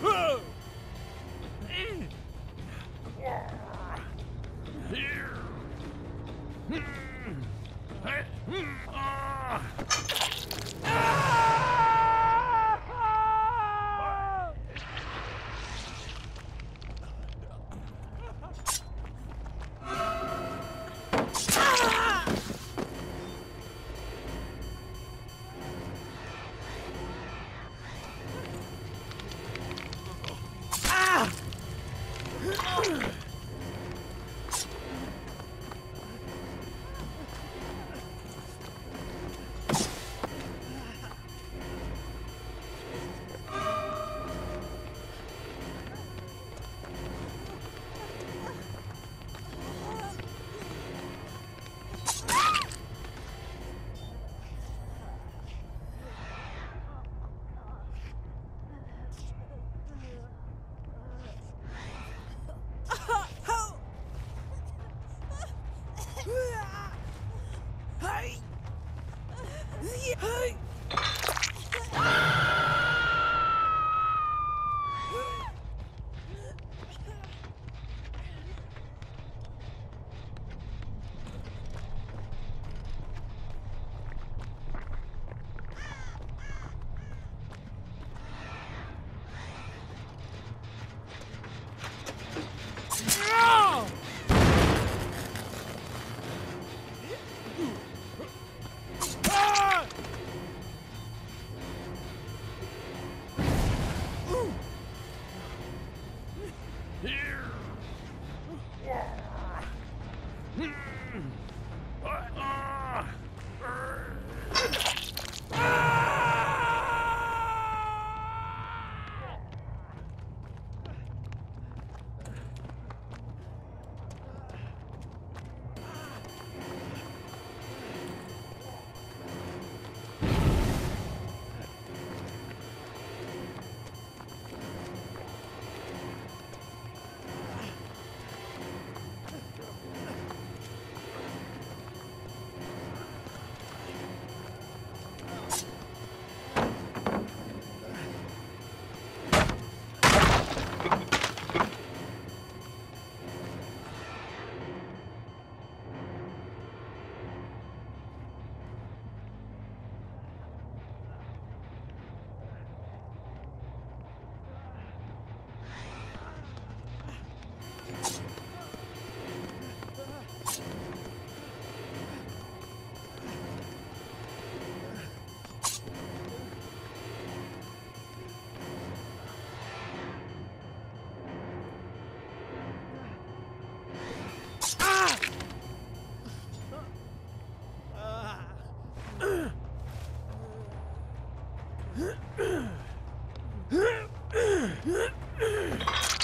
Whoa! Grr!